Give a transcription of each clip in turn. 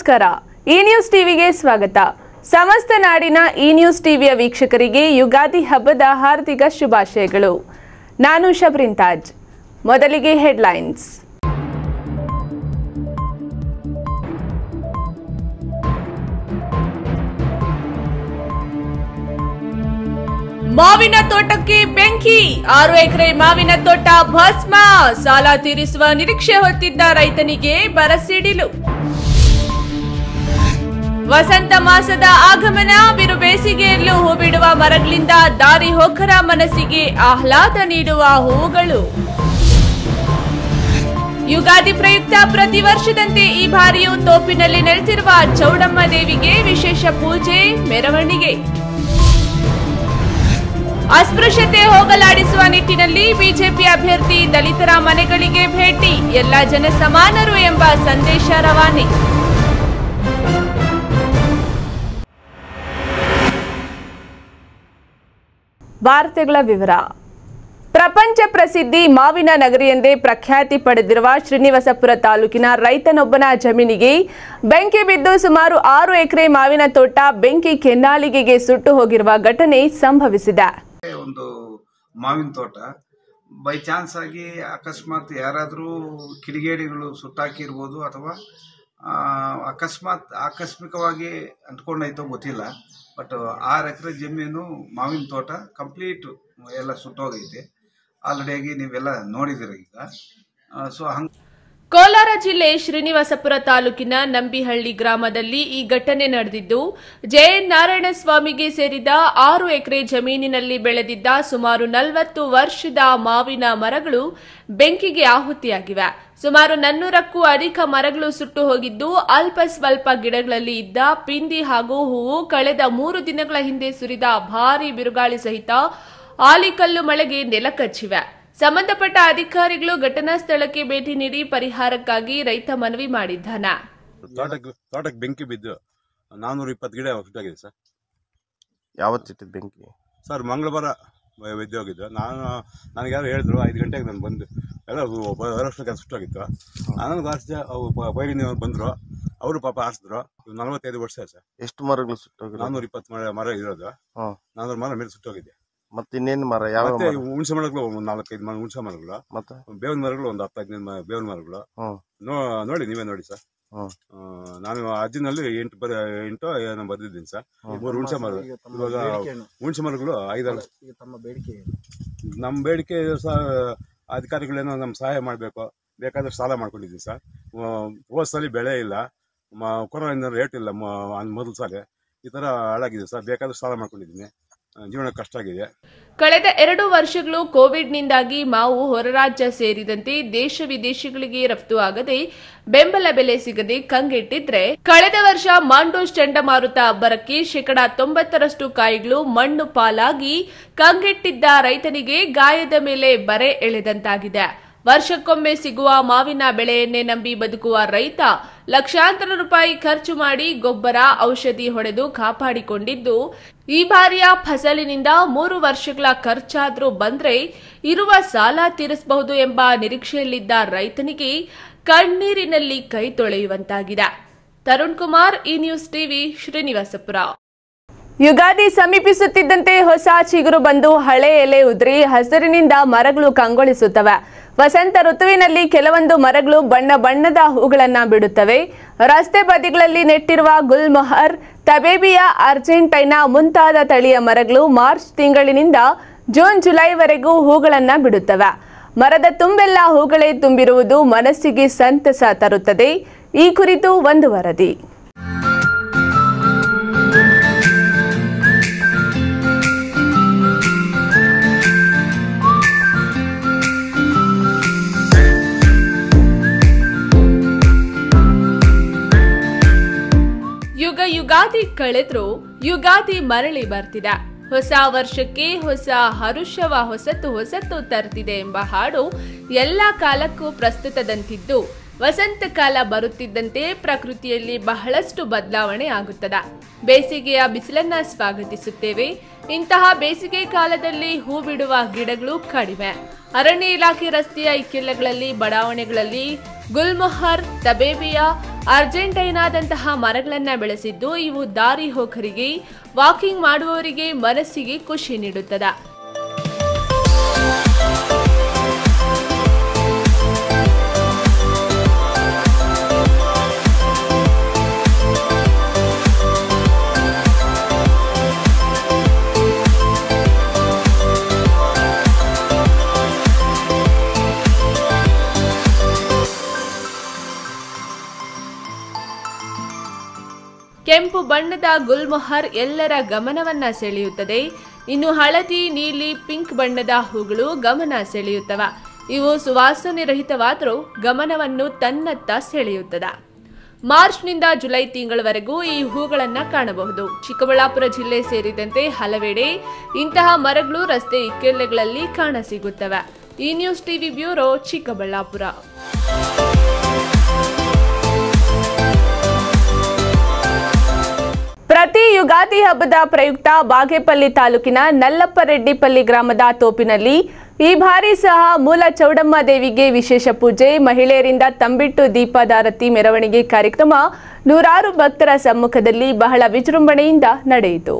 ನಮಸ್ಕಾರ. ಈ ನ್ಯೂಸ್ ಟಿವಿಗೆ ಸ್ವಾಗತ. ಸಮಸ್ತ ನಾಡಿನ ಈ ನ್ಯೂಸ್ ಟಿವಿಯ ವೀಕ್ಷಕರಿಗೆ ಯುಗಾದಿ ಹಬ್ಬದ ಹಾರ್ದಿಕ ಶುಭಾಶಯಗಳು. ನಾನು ಶಬ್ರಿಂತಾಜ್. ಮೊದಲಿಗೆ ಹೆಡ್ಲೈನ್ಸ್. ಮಾವಿನ ತೋಟಕ್ಕೆ ಬೆಂಕಿ. ಆರು ಎಕರೆ ಮಾವಿನ ತೋಟ ಭಸ್ಮ. ಸಾಲ ತೀರಿಸುವ ನಿರೀಕ್ಷೆ ಹೊತ್ತಿದ್ದ ರೈತನಿಗೆ ಬರಸಿಡಿಲು ವಸಂತ ಮಾಸದ ಆಗಮನ ಬಿರು ಬೇಸಿಗೆಯಲ್ಲೂ ಹೂ ಬಿಡುವ ಮರಗಳಿಂದ ದಾರಿ ಹೋಕರ ಮನಸ್ಸಿಗೆ ಆಹ್ಲಾದ ನೀಡುವ ಹೂಗಳು ಯುಗಾದಿ ಪ್ರಯುಕ್ತ ಪ್ರತಿ ವರ್ಷದಂತೆ ಈ ಬಾರಿಯೂ ತೋಪಿನಲ್ಲಿ ನೆಲೆಸಿರುವ ಚೌಡಮ್ಮ ದೇವಿಗೆ ವಿಶೇಷ ಪೂಜೆ, ಮೆರವಣಿಗೆ. ಅಸ್ಪೃಶ್ಯತೆ ಹೋಗಲಾಡಿಸುವ ನಿಟ್ಟಿನಲ್ಲಿ ಬಿಜೆಪಿ ಅಭ್ಯರ್ಥಿ ದಲಿತರ ಮನೆಗಳಿಗೆ ಭೇಟಿ, ಎಲ್ಲ ಜನ ಸಮಾನರು ಎಂಬ ಸಂದೇಶ ರವಾನೆ. ವಾರ್ತೆಗಳ ವಿವರ. ಪ್ರಪಂಚ ಪ್ರಸಿದ್ಧಿ ಮಾವಿನ ನಗರಿ ಎಂದೇ ಪ್ರಖ್ಯಾತಿ ಪಡೆದಿರುವ ಶ್ರೀನಿವಾಸಪುರ ತಾಲೂಕಿನ ರೈತನೊಬ್ಬನ ಜಮೀನಿಗೆ ಬೆಂಕಿ ಬಿದ್ದು ಸುಮಾರು ಆರು ಎಕರೆ ಮಾವಿನ ತೋಟ ಬೆಂಕಿ ಕೆನ್ನಾಲಿಗೆಗೆ ಸುಟ್ಟು ಹೋಗಿರುವ ಘಟನೆ ಸಂಭವಿಸಿದೆ. ಒಂದು ಮಾವಿನ ತೋಟ. ಬೈ ಚಾನ್ಸ್ ಆಗಿ ಅಕಸ್ಮಾತ್ ಯಾರಾದರೂ ಕಿಡಿಗೇಡಿಗಳು ಸುಟ್ಟಾಕಿರ್ಬೋದು ಅಥವಾ ಅಕಸ್ಮಾತ್ ಆಕಸ್ಮಿಕವಾಗಿ ಅಂಟ್ಕೊಂಡೈತೋ ಗೊತ್ತಿಲ್ಲ. ಬಟ್ ಆರು ಎಕರೆ ಜಮೀನು ಮಾವಿನ ತೋಟ ಕಂಪ್ಲೀಟ್ ಎಲ್ಲ ಸುಟ್ಟೋಗೈತೆ. ಆಲ್ರೆಡಿಯಾಗಿ ನೀವೆಲ್ಲ ನೋಡಿದಿರ ಈಗ. ಸೊ ಹಂಗೆ ಕೋಲಾರ ಜಿಲ್ಲೆ ಶ್ರೀನಿವಾಸಪುರ ತಾಲೂಕಿನ ನಂಬಿಹಳ್ಳಿ ಗ್ರಾಮದಲ್ಲಿ ಈ ಘಟನೆ ನಡೆದಿದ್ದು ನಾರಾಯಣ ಸ್ವಾಮಿಗೆ ಸೇರಿದ ಆರು ಎಕರೆ ಜಮೀನಿನಲ್ಲಿ ಬೆಳೆದಿದ್ದ ಸುಮಾರು ನಲವತ್ತು ವರ್ಷದ ಮಾವಿನ ಮರಗಳು ಬೆಂಕಿಗೆ ಆಹುತಿಯಾಗಿವೆ. ಸುಮಾರು ನನ್ನೂರಕ್ಕೂ ಅಧಿಕ ಮರಗಳು ಸುಟ್ಟು ಹೋಗಿದ್ದು ಅಲ್ಪ ಸ್ವಲ್ಪ ಗಿಡಗಳಲ್ಲಿ ಇದ್ದ ಪಿಂದಿ ಹಾಗೂ ಹೂವು ಕಳೆದ ಮೂರು ದಿನಗಳ ಹಿಂದೆ ಸುರಿದ ಭಾರೀ ಬಿರುಗಾಳಿ ಸಹಿತ ಆಲಿಕಲ್ಲು ಮಳೆಗೆ ನೆಲಕಚ್ಚಿವೆ. ಸಂಬಂಧಪಟ್ಟ ಅಧಿಕಾರಿಗಳು ಘಟನಾ ಸ್ಥಳಕ್ಕೆ ಭೇಟಿ ನೀಡಿ ಪರಿಹಾರಕ್ಕಾಗಿ ರೈತ ಮನವಿ ಮಾಡಿದ್ದಾನ. ತೋಟಕ್ಕೆ ಬೆಂಕಿ ಬಿದ್ದು ನಾನೂರ ಇಪ್ಪತ್ತು ಗಿಡ ಸುಟ್ಟಾಗಿದೆ ಸರ್. ಯಾವತ್ತಿತ್ತು ಬೆಂಕಿ? ಸರ್ ಮಂಗಳವಾರ ವೈದ್ಯ ಹೋಗಿದ್ದು. ನಾನು ನನಗೆ ಯಾರು ಹೇಳಿದ್ರು ಐದು ಗಂಟೆಗೆ ನಾನು ಬಂದು ಎಲ್ಲ ವರಷ್ಟಕ್ಕೆ ಸುಟ್ಟೋಗಿತ್ತು. ನಾನು ಆರಿಸಿದೆ ಅವು ಬೈಲಿನ ಬಂದರು. ಅವರು ಪಾಪ ಆರಿಸಿದ್ರು. ನಲವತ್ತೈದು ವರ್ಷ ಸರ್. ಎಷ್ಟು ಮರಗಳು ಸುಟ್ಟೋಗಿದೆ ನಾನ್ನೂರ ಇಪ್ಪತ್ತು ಮರ ಮರ ಇರೋದು. ನಾನ್ನೂರು ಮರ ಮೇಲೆ ಸುಟ್ಟೋಗಿದೆ. ಮತ್ತೆ ಇನ್ನೇನು ಮರ? ಯಾವ ಮತ್ತೆ ಮರ? ಹುಣಸೆ ಮರಗಳು ಒಂದು ನಾಲ್ಕೈದು ಮರ ಹುಣಸೆ ಮರಗಳು. ಮತ್ತೆ? ಬೇವಿನ ಮರಗಳು ಒಂದು ಹತ್ತು ಹದಿನೈದು ಮ- ಬೇವಿನ ಮರಗಳು. ಹ್ಮ್. ನೋ ನೋಡಿ ನೀವೇ ನೋಡಿ ಸರ್. ಹ್ಮ್. ಆ, ನಾನು ಅರ್ಜಿನಲ್ಲಿ ಎಂಟು ಬರ ಎಂಟು ಏನೋ ಬರೆದಿದ್ದೀನಿ ಸರ್. ಮೂರು ಹುಣಸೆ ಮರ. ಇವಾಗ ಹುಣಸೆ ಮರಗಳು ಐದಾರು. ನಮ್ಮ ಬೇಡಿಕೆ ಸರ್ ಅಧಿಕಾರಿಗಳೇನೋ ನಮ್ಮ ಸಹಾಯ ಮಾಡಬೇಕು. ಬೇಕಾದ್ರೆ ಸಾಲ ಮಾಡ್ಕೊಂಡಿದ್ದೀನಿ ಸರ್. ಹೋದ ಸಲ ಬೆಳೆ ಇಲ್ಲ. ಮ- ಕೊರೋನಾದಿಂದ ರೇಟ್ ಇಲ್ಲ ಮ- ಮೊದಲ ಸಾಲ. ಈ ಥರ ಹಾಳಾಗಿದೆ ಸರ್. ಬೇಕಾದ್ರೆ ಸಾಲ ಮಾಡ್ಕೊಂಡಿದ್ದೀನಿ. ಜೀವನ ಕಷ್ಟ ಆಗಿದೆ. ಕಳೆದ ಎರಡು ವರ್ಷಗಳು ಕೋವಿಡ್ನಿಂದಾಗಿ ಮಾವು ಹೊರರಾಜ್ಯ ಸೇರಿದಂತೆ ದೇಶ ವಿದೇಶಗಳಿಗೆ ರಫ್ತು ಆಗದೆ ಬೆಂಬಲ ಬೆಲೆ ಸಿಗದೆ ಕಂಗೆಟ್ಟಿದ್ರೆ, ಕಳೆದ ವರ್ಷ ಮಾಂಡೋಸ್ ಚಂಡಮಾರುತ ಅಬ್ಬರಕ್ಕೆ ಶೇಕಡಾ ತೊಂಬತ್ತರಷ್ಟು ಕಾಯಿಗಳು ಮಣ್ಣು ಪಾಲಾಗಿ ಕಂಗೆಟ್ಟಿದ್ದ ರೈತನಿಗೆ ಗಾಯದ ಮೇಲೆ ಬರೆ ಎಳೆದಂತಾಗಿದೆ. ವರ್ಷಕ್ಕೊಮ್ಮೆ ಸಿಗುವ ಮಾವಿನ ಬೆಳೆಯನ್ನೇ ನಂಬಿ ಬದುಕುವ ರೈತ ಲಕ್ಷಾಂತರ ರೂಪಾಯಿ ಖರ್ಚು ಮಾಡಿ ಗೊಬ್ಬರ, ಔಷಧಿ ಹೊಡೆದು ಕಾಪಾಡಿಕೊಂಡಿದ್ದು, ಈ ಬಾರಿಯ ಫಸಲಿನಿಂದ ಮೂರು ವರ್ಷಗಳ ಖರ್ಚಾದರೂ ಬಂದ್ರೆ ಇರುವ ಸಾಲ ತೀರಿಸಬಹುದು ಎಂಬ ನಿರೀಕ್ಷೆಯಲ್ಲಿದ್ದ ರೈತನಿಗೆ ಕಣ್ಣೀರಿನಲ್ಲಿ ಕೈ ತೊಳೆಯುವಂತಾಗಿದೆ. Tarun Kumar, E news TV, Srinivaspur. Ugadi ಸಮೀಪಿಸುತ್ತಿದ್ದಂತೆ ಹೊಸ ಚಿಗುರು ಬಂದು ಹಳೆ ಎಲೆ ಉದುರಿ ಹಸಿರಿನಿಂದ ಮರಗಳು ಕಂಗೊಳಿಸುತ್ತವೆ. ವಸಂತ ಋತುವಿನಲ್ಲಿ ಕೆಲವೊಂದು ಮರಗಳು ಬಣ್ಣ ಬಣ್ಣದ ಹೂಗಳನ್ನ ಬಿಡುತ್ತವೆ. ರಸ್ತೆ ಬದಿಗಳಲ್ಲಿ ನೆಟ್ಟಿರುವ ಗುಲ್ಮೊಹರ್, ತಬೇಬಿಯಾ ಅರ್ಜೆಂಟೈನಾ ಮುಂತಾದ ತಳಿಯ ಮರಗಳು ಮಾರ್ಚ್ ತಿಂಗಳಿನಿಂದ ಜೂನ್ ಜುಲೈವರೆಗೂ ಹೂಗಳನ್ನ ಬಿಡುತ್ತವೆ. ಮರದ ತುಂಬೆಲ್ಲ ಹೂಗಳೇ ತುಂಬಿರುವುದು ಮನಸ್ಸಿಗೆ ಸಂತಸ ತರುತ್ತದೆ. ಈ ಕುರಿತು ಒಂದು ವರದಿ. ಯುಗಾದಿ ಕಳೆದ್ರು ಯುಗಾದಿ ಮರಳಿ ಬರ್ತಿದೆ. ಹೊಸ ವರ್ಷಕ್ಕೆ ಹೊಸ ಹರುಷವ ಹೊಸತು ಹೊಸತು ತರ್ತಿದೆ ಎಂಬ ಹಾಡು ಎಲ್ಲ ಕಾಲಕ್ಕೂ ಪ್ರಸ್ತುತದಂತಿದ್ದು, ವಸಂತ ಕಾಲ ಬರುತ್ತಿದ್ದಂತೆ ಪ್ರಕೃತಿಯಲ್ಲಿ ಬಹಳಷ್ಟು ಬದಲಾವಣೆ ಆಗುತ್ತದೆ. ಬೇಸಿಗೆಯ ಬಿಸಿಲನ್ನ ಸ್ವಾಗತಿಸುತ್ತೇವೆ. ಇಂತಹ ಬೇಸಿಗೆ ಕಾಲದಲ್ಲಿ ಹೂ ಬಿಡುವ ಗಿಡಗಳು ಕಡಿಮೆ. ಅರಣ್ಯ ಇಲಾಖೆ ರಸ್ತೆಯ ಇಕ್ಕೆಲಗಳಲ್ಲಿ ಬಡಾವಣೆಗಳಲ್ಲಿ ಗುಲ್ಮೊಹರ್ ತಬೇಬಿಯಾ ಅರ್ಜೆಂಟೈನಾದಂತಹ ಮರಗಳನ್ನ ಬೆಳೆಸಿದ್ದು ಇವು ದಾರಿ ಹೋಕರಿಗೆ ವಾಕಿಂಗ್ ಮಾಡುವವರಿಗೆ ಮನಸ್ಸಿಗೆ ಖುಷಿ ನೀಡುತ್ತದೆ. ಕೆಂಪು ಬಣ್ಣದ ಗುಲ್ಮೊಹರ್ ಎಲ್ಲರ ಗಮನವನ್ನ ಸೆಳೆಯುತ್ತದೆ. ಇನ್ನು ಹಳದಿ, ನೀಲಿ, ಪಿಂಕ್ ಬಣ್ಣದ ಹೂಗಳು ಗಮನ ಸೆಳೆಯುತ್ತವೆ. ಇವು ಸುವಾಸನೆ ರಹಿತವಾದರೂ ಗಮನವನ್ನು ತನ್ನತ್ತ ಸೆಳೆಯುತ್ತದೆ. ಮಾರ್ಚ್ನಿಂದ ಜುಲೈ ತಿಂಗಳವರೆಗೂ ಈ ಹೂಗಳನ್ನು ಕಾಣಬಹುದು. ಚಿಕ್ಕಬಳ್ಳಾಪುರ ಜಿಲ್ಲೆ ಸೇರಿದಂತೆ ಹಲವೆಡೆ ಇಂತಹ ಮರಗಳು ರಸ್ತೆ ಇಕ್ಕೆಲೆಗಳಲ್ಲಿ ಕಾಣಸಿಗುತ್ತವೆ ಈ ನ್ಯೂಸ್ ಟಿವಿ ಬ್ಯೂರೋ ಚಿಕ್ಕಬಳ್ಳಾಪುರ. ಪ್ರತಿ ಯುಗಾದಿ ಹಬ್ಬದ ಪ್ರಯುಕ್ತ ಬಾಗೇಪಲ್ಲಿ ತಾಲೂಕಿನ ನಲ್ಲಪ್ಪರೆಡ್ಡಿಪಲ್ಲಿ ಗ್ರಾಮದ ತೋಪಿನಲ್ಲಿ ಈ ಬಾರಿ ಸಹ ಮೂಲ ಚೌಡಮ್ಮ ದೇವಿಗೆ ವಿಶೇಷ ಪೂಜೆ, ಮಹಿಳೆಯರಿಂದ ತಂಬಿಟ್ಟು ದೀಪದಾರತಿ ಮೆರವಣಿಗೆ ಕಾರ್ಯಕ್ರಮ ನೂರಾರು ಭಕ್ತರ ಸಮ್ಮುಖದಲ್ಲಿ ಬಹಳ ವಿಜೃಂಭಣೆಯಿಂದ ನಡೆಯಿತು.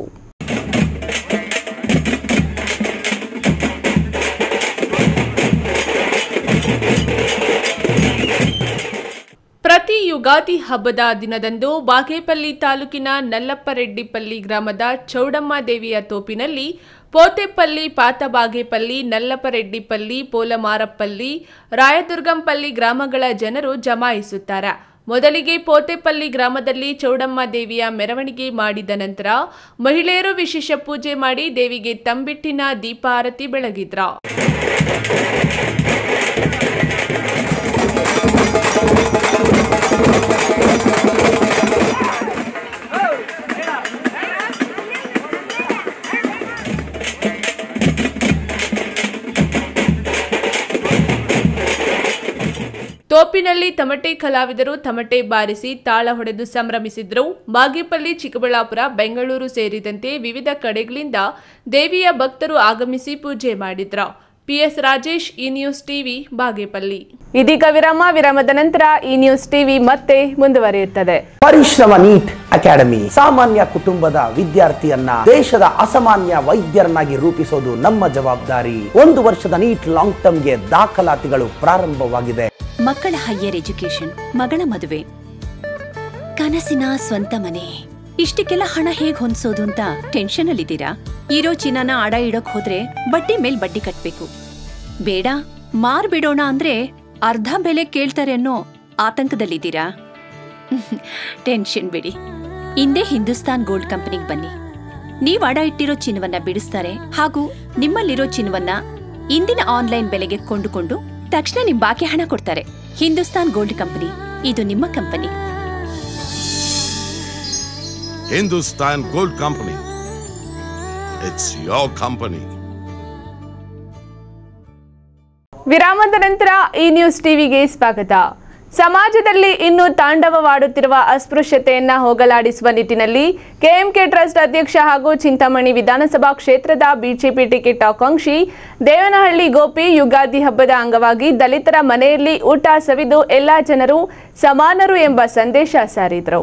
ಯುಗಾದಿ ಹಬ್ಬದ ದಿನದಂದು ಬಾಗೇಪಲ್ಲಿ ತಾಲೂಕಿನ ನಲ್ಲಪ್ಪರೆಡ್ಡಿಪಲ್ಲಿ ಗ್ರಾಮದ ಚೌಡಮ್ಮ ದೇವಿಯ ತೋಪಿನಲ್ಲಿ ಪೋತೆಪಲ್ಲಿ ಪಾತಬಾಗೇಪಲ್ಲಿ ನಲ್ಲಪ್ಪರೆಡ್ಡಿಪಲ್ಲಿ ಪೋಲಮಾರಪ್ಪಲ್ಲಿ ರಾಯದುರ್ಗಂಪಲ್ಲಿ ಗ್ರಾಮಗಳ ಜನರು ಜಮಾಯಿಸುತ್ತಾರೆ. ಮೊದಲಿಗೆ ಪೋತೆಪಲ್ಲಿ ಗ್ರಾಮದಲ್ಲಿ ಚೌಡಮ್ಮ ದೇವಿಯ ಮೆರವಣಿಗೆ ಮಾಡಿದ ನಂತರ ಮಹಿಳೆಯರು ವಿಶೇಷ ಪೂಜೆ ಮಾಡಿ ದೇವಿಗೆ ತಂಬಿಟ್ಟಿನ ದೀಪಾರತಿ ಬೆಳಗಿದ್ರ. ತೋಪಿನಲ್ಲಿ ತಮಟೆ ಕಲಾವಿದರು ತಮಟೆ ಬಾರಿಸಿ ತಾಳ ಹೊಡೆದು ಸಂಭ್ರಮಿಸಿದ್ರು. ಬಾಗೇಪಲ್ಲಿ, ಚಿಕ್ಕಬಳ್ಳಾಪುರ, ಬೆಂಗಳೂರು ಸೇರಿದಂತೆ ವಿವಿಧ ಕಡೆಗಳಿಂದ ದೇವಿಯ ಭಕ್ತರು ಆಗಮಿಸಿ ಪೂಜೆ ಮಾಡಿದ್ರ. PS Rajesh E news TV Bagepalli. ಇದೀಗ ವಿರಾಮ ವಿರಾಮದ ನಂತರ ಈ ನ್ಯೂಸ್ ಟಿವಿ ಮತ್ತೆ ಮುಂದುವರಿಯುತ್ತದೆ. ಪರಿಶ್ರಮ ನೀಟ್ ಅಕಾಡೆಮಿ ಸಾಮಾನ್ಯ ಕುಟುಂಬದ ವಿದ್ಯಾರ್ಥಿಯನ್ನ ದೇಶದ ಅಸಾಮಾನ್ಯ ವೈದ್ಯರನ್ನಾಗಿ ರೂಪಿಸೋದು ನಮ್ಮ ಜವಾಬ್ದಾರಿ. ಒಂದು ವರ್ಷದ ನೀಟ್ ಲಾಂಗ್ ಟರ್ಮ್ಗೆ ದಾಖಲಾತಿಗಳು ಪ್ರಾರಂಭವಾಗಿದೆ. ಮಕ್ಕಳ ಹೈಯರ್ ಎಜುಕೇಶನ್ ಮಗಳ ಮದುವೆ. ಕನಸಿನ ಸ್ವಂತ ಮನೆ. ಇಷ್ಟಕ್ಕೆಲ್ಲ ಹಣ ಹೇಗ್ ಹೊಂದ್ಸೋದು ಅಂತ ಟೆನ್ಷನ್ ಅಲ್ಲಿದ್ದೀರಾ ಇರೋ ಚಿನ್ನನ ಅಡ ಇಡೋಕ್ ಹೋದ್ರೆ ಬಡ್ಡಿ ಮೇಲ್ ಬಡ್ಡಿ ಕಟ್ಬೇಕು. ಬೇಡ, ಮಾರ್ ಬಿಡೋಣ ಅಂದ್ರೆ ಅರ್ಧ ಬೆಲೆ ಕೇಳ್ತಾರೆ ಅನ್ನೋ ಆತಂಕದಲ್ಲಿದ್ದೀರಾ? ಟೆನ್ಷನ್ ಬಿಡಿ. ಹಿಂದೆ ಹಿಂದೂಸ್ತಾನ್ ಗೋಲ್ಡ್ ಕಂಪನಿಗೆ ಬನ್ನಿ. ನೀವು ಅಡ ಇಟ್ಟಿರೋ ಚಿನ್ನವನ್ನ ಬಿಡಿಸ್ತಾರೆ ಹಾಗೂ ನಿಮ್ಮಲ್ಲಿರೋ ಚಿನ್ನವನ್ನ ಇಂದಿನ ಆನ್ಲೈನ್ ಬೆಲೆಗೆ ಕೊಂಡುಕೊಂಡು ತಕ್ಷಣ ನಿಮ್ ಬಾಕಿ ಹಣ ಕೊಡ್ತಾರೆ. ಹಿಂದೂಸ್ತಾನ್ ಗೋಲ್ಡ್ ಕಂಪನಿ, ಇದು ನಿಮ್ಮ company. Hindustan Gold Company. It's your company. ವಿರಾಮದ ನಂತರ ಈ ನ್ಯೂಸ್ ಟಿವಿಗೆ ಸ್ವಾಗತ ಸಮಾಜದಲ್ಲಿ ಇನ್ನೂ ತಾಂಡವವಾಡುತ್ತಿರುವ ಅಸ್ಪೃಶ್ಯತೆಯನ್ನ ಹೋಗಲಾಡಿಸುವ ನಿಟ್ಟಿನಲ್ಲಿ ಕೆಎಂಕೆ ಟ್ರಸ್ಟ್ ಅಧ್ಯಕ್ಷ ಹಾಗೂ ಚಿಂತಾಮಣಿ ವಿಧಾನಸಭಾ ಕ್ಷೇತ್ರದ ಬಿಜೆಪಿ ಟಿಕೆಟ್ ಆಕಾಂಕ್ಷಿ ದೇವನಹಳ್ಳಿ ಗೋಪಿ ಯುಗಾದಿ ಹಬ್ಬದ ಅಂಗವಾಗಿ ದಲಿತರ ಮನೆಯಲ್ಲಿ ಊಟ ಸವಿದು ಎಲ್ಲಾ ಜನರು ಸಮಾನರು ಎಂಬ ಸಂದೇಶ ಸಾರಿದರು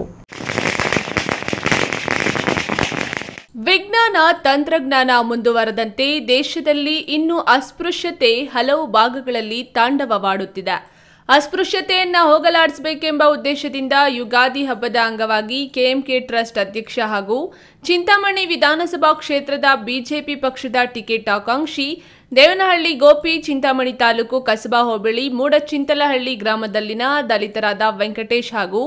ವಿಜ್ಞಾನ ತಂತ್ರಜ್ಞಾನ ಮುಂದುವರೆದಂತೆ ದೇಶದಲ್ಲಿ ಇನ್ನೂ ಅಸ್ಪೃಶ್ಯತೆ ಹಲವು ಭಾಗಗಳಲ್ಲಿ ತಾಂಡವವಾಡುತ್ತಿದೆ. ಅಸ್ಪೃಶ್ಯತೆಯನ್ನ ಹೋಗಲಾಡಿಸಬೇಕೆಂಬ ಉದ್ದೇಶದಿಂದ ಯುಗಾದಿ ಹಬ್ಬದ ಅಂಗವಾಗಿ ಕೆಎಂಕೆ ಟ್ರಸ್ಟ್ ಅಧ್ಯಕ್ಷ ಹಾಗೂ ಚಿಂತಾಮಣಿ ವಿಧಾನಸಭಾ ಕ್ಷೇತ್ರದ ಬಿಜೆಪಿ ಪಕ್ಷದ ಟಿಕೆಟ್ ಆಕಾಂಕ್ಷಿ ದೇವನಹಳ್ಳಿ ಗೋಪಿ ಚಿಂತಾಮಣಿ ತಾಲೂಕು ಕಸಬಾ ಹೋಬಳಿ ಮೂಡಚಿಂತಲಹಳ್ಳಿ ಗ್ರಾಮದಲ್ಲಿನ ದಲಿತರಾದ ವೆಂಕಟೇಶ್ ಹಾಗೂ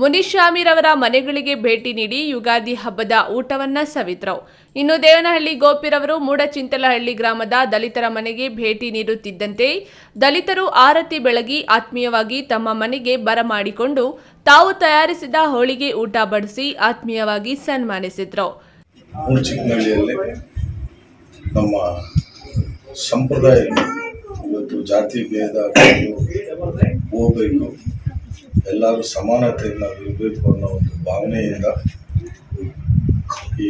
ಮುನೀಶ್ ಅವರ ಮನೆಗಳಿಗೆ ಭೇಟಿ ನೀಡಿ ಯುಗಾದಿ ಹಬ್ಬದ ಊಟವನ್ನ ಸವಿತರು. ಇನ್ನು ದೇವನಹಳ್ಳಿ ಗೋಪಿರವರು ಮೂಡಚಿಂತಲಹಳ್ಳಿ ಗ್ರಾಮದ ದಲಿತರ ಮನೆಗೆ ಭೇಟಿ ನೀಡುತ್ತಿದ್ದಂತೆ ದಲಿತರು ಆರತಿ ಬೆಳಗಿ ಆತ್ಮೀಯವಾಗಿ ತಮ್ಮ ಮನೆಗೆ ಬರಮಾಡಿಕೊಂಡು ತಾವು ತಯಾರಿಸಿದ ಹೋಳಿಗೆ ಊಟ ಬಡಿಸಿ ಆತ್ಮೀಯವಾಗಿ ಸನ್ಮಾನಿಸಿದ್ರು. ನಮ್ಮ ಸಂಪ್ರದಾಯ ಇವತ್ತು ಜಾತಿ ಭೇದ ಹೋಗಬೇಕು ಎಲ್ಲರೂ ಸಮಾನತೆಯನ್ನು ಇರಬೇಕು ಅನ್ನೋ ಒಂದು ಭಾವನೆಯಿಂದ ಈ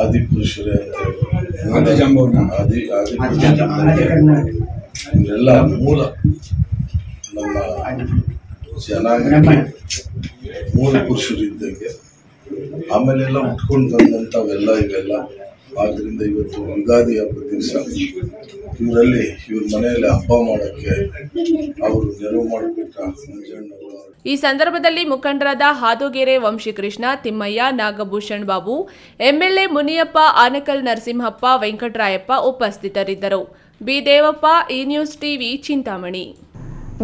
ಆದಿಪುರುಷರೇ ಅಂತ ಆದಿ ಇವರೆಲ್ಲ ಮೂಲ ನಮ್ಮ ಜನಾಂಗ ಮೂಲ ಪುರುಷರು ಇದ್ದಂಗೆ ಆಮೇಲೆಲ್ಲ ಉಟ್ಕೊಂಡು ಬಂದಂಥವೆಲ್ಲ ಇವೆಲ್ಲ. ಆದ್ದರಿಂದ ಇವತ್ತು ಯುಗಾದಿ ಹಬ್ಬದ ದಿವಸ ಇವರಲ್ಲಿ ಇವ್ರ ಮನೆಯಲ್ಲಿ ಹಬ್ಬ ಮಾಡೋಕ್ಕೆ ಅವರು ನೆರವು ಮಾಡಿಕೊಟ್ಟ ಈ ಸಂದರ್ಭದಲ್ಲಿ ಮುಖಂಡರಾದ ಹಾದೋಗೆರೆ ವಂಶಿಕೃಷ್ಣ, ತಿಮ್ಮಯ್ಯ, ನಾಗಭೂಷಣ್ ಬಾಬು, ಎಂಎಲ್ಎ ಮುನಿಯಪ್ಪ, ಆನಕಲ್ ನರಸಿಂಹಪ್ಪ, ವೆಂಕಟರಾಯಪ್ಪ ಉಪಸ್ಥಿತರಿದ್ದರು. ಬಿ ದೇವಪ್ಪ ಈ ನ್ಯೂಸ್ ಟಿವಿ, ಚಿಂತಾಮಣಿ.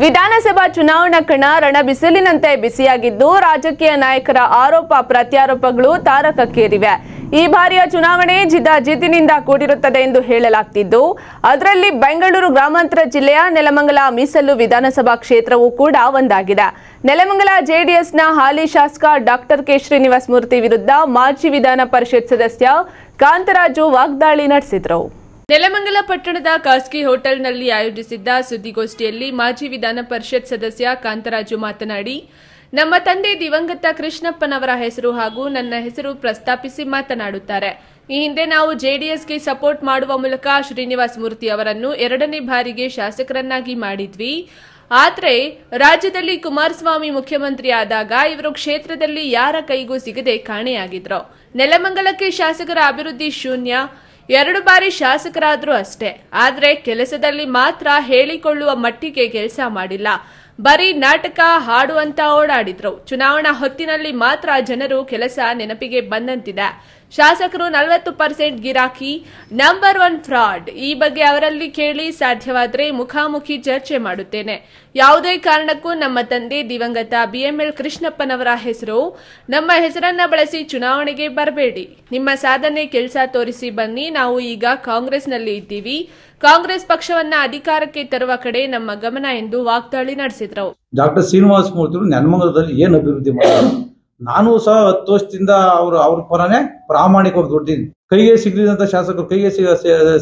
ವಿಧಾನಸಭಾ ಚುನಾವಣಾ ಕಣ ರಣಬಿಸಿಲಿನಂತೆ ಬಿಸಿಯಾಗಿದ್ದು, ರಾಜಕೀಯ ನಾಯಕರ ಆರೋಪ ಪ್ರತ್ಯಾರೋಪಗಳು ತಾರಕಕ್ಕೇರಿವೆ. ಈ ಬಾರಿಯ ಚುನಾವಣೆ ಜಿದ್ದಾಜಿದ್ದಿನಿಂದ ಕೂಡಿರುತ್ತದೆ ಎಂದು ಹೇಳಲಾಗ್ತಿದ್ದು, ಅದರಲ್ಲಿ ಬೆಂಗಳೂರು ಗ್ರಾಮಾಂತರ ಜಿಲ್ಲೆಯ ನೆಲಮಂಗಲ ಮೀಸಲು ವಿಧಾನಸಭಾ ಕ್ಷೇತ್ರವೂ ಕೂಡ ಒಂದಾಗಿದೆ. ನೆಲಮಂಗಲ ಜೆಡಿಎಸ್ನ ಹಾಲಿ ಶಾಸಕ ಡಾಕ್ಟರ್ ಕೆ ಶ್ರೀನಿವಾಸ ಮೂರ್ತಿ ವಿರುದ್ಧ ಮಾಜಿ ವಿಧಾನ ಪರಿಷತ್ ಸದಸ್ಯ ಕಾಂತರಾಜು ವಾಗ್ದಾಳಿ ನಡೆಸಿದರು. ನೆಲಮಂಗಲ ಪಟ್ಟಣದ ಖಾಸಗಿ ಹೋಟೆಲ್ನಲ್ಲಿ ಆಯೋಜಿಸಿದ್ದ ಸುದ್ದಿಗೋಷ್ಠಿಯಲ್ಲಿ ಮಾಜಿ ವಿಧಾನ ಪರಿಷತ್ ಸದಸ್ಯ ಕಾಂತರಾಜು ಮಾತನಾಡಿ, ನಮ್ಮ ತಂದೆ ದಿವಂಗತ ಕೃಷ್ಣಪ್ಪನವರ ಹೆಸರು ಹಾಗೂ ನನ್ನ ಹೆಸರು ಪ್ರಸ್ತಾಪಿಸಿ ಮಾತನಾಡುತ್ತಾರೆ. ಈ ಹಿಂದೆ ನಾವು ಜೆಡಿಎಸ್ಗೆ ಸಪೋರ್ಟ್ ಮಾಡುವ ಮೂಲಕ ಶ್ರೀನಿವಾಸ್ ಮೂರ್ತಿ ಅವರನ್ನು ಎರಡನೇ ಬಾರಿಗೆ ಶಾಸಕರನ್ನಾಗಿ ಮಾಡಿದ್ವಿ. ಆದರೆ, ರಾಜ್ಯದಲ್ಲಿ ಕುಮಾರಸ್ವಾಮಿ ಮುಖ್ಯಮಂತ್ರಿ ಆದಾಗ ಇವರು ಕ್ಷೇತ್ರದಲ್ಲಿ ಯಾರ ಕೈಗೂ ಸಿಗದೆ ಕಾಣೆಯಾಗಿದ್ರು. ನೆಲಮಂಗಲಕ್ಕೆ ಶಾಸಕರ ಅಭಿವೃದ್ಧಿ ಶೂನ್ಯ ಎರಡು ಬಾರಿ ಶಾಸಕರಾದರೂ ಅಷ್ಟೇ. ಆದರೆ ಕೆಲಸದಲ್ಲಿ ಮಾತ್ರ ಹೇಳಿಕೊಳ್ಳುವ ಮಟ್ಟಿಗೆ ಕೆಲಸ ಮಾಡಿಲ್ಲ. ಬರೀ ನಾಟಕ, ಹಾಡುವಂತ ಓಡಾಡಿದ್ರು. ಚುನಾವಣಾ ಹೊತ್ತಿನಲ್ಲಿ ಮಾತ್ರ ಜನರು ಕೆಲಸ ನೆನಪಿಗೆ ಬಂದಂತಿದೆ. ಶಾಸಕರು ನಲವತ್ತು ಪರ್ಸೆಂಟ್ ಗಿರಾಕಿ, ನಂಬರ್ ಒನ್ ಫ್ರಾಡ್. ಈ ಬಗ್ಗೆ ಅವರಲ್ಲಿ ಕೇಳಿ ಸಾಧ್ಯವಾದರೆ ಮುಖಾಮುಖಿ ಚರ್ಚೆ ಮಾಡುತ್ತೇನೆ. ಯಾವುದೇ ಕಾರಣಕ್ಕೂ ನಮ್ಮ ತಂದೆ ದಿವಂಗತ ಬಿಎಂಎಲ್ ಕೃಷ್ಣಪ್ಪನವರ ಹೆಸರು. ನಮ್ಮ ಹೆಸರನ್ನ ಬಳಸಿ ಚುನಾವಣೆಗೆ ಬರಬೇಡಿ. ನಿಮ್ಮ ಸಾಧನೆ ಕೆಲಸ ತೋರಿಸಿ ಬನ್ನಿ. ನಾವು ಈಗ ಕಾಂಗ್ರೆಸ್ನಲ್ಲಿ ಇದ್ದೀವಿ. ಕಾಂಗ್ರೆಸ್ ಪಕ್ಷವನ್ನ ಅಧಿಕಾರಕ್ಕೆ ತರುವ ಕಡೆ ನಮ್ಮ ಗಮನ ಎಂದು ವಾಗ್ದಾಳಿ ನಡೆಸಿದ್ರು. ಡಾಕ್ಟರ್ ಶ್ರೀನಿವಾಸ ಮೂರ್ತಿ ಏನು ಅಭಿವೃದ್ಧಿ ಮಾಡಿದ್ರು? ನಾನು ಸಹ ಹತ್ತು ವರ್ಷದಿಂದ ಅವರು, ಅವ್ರ ಪರನೇ ಪ್ರಾಮಾಣಿಕವಾಗಿ ದುಡ್ಡಿದ್ದೀನಿ ಕೈಗೆ ಸಿಗ್ಲಿದಂತ ಶಾಸಕರು, ಕೈಗೆ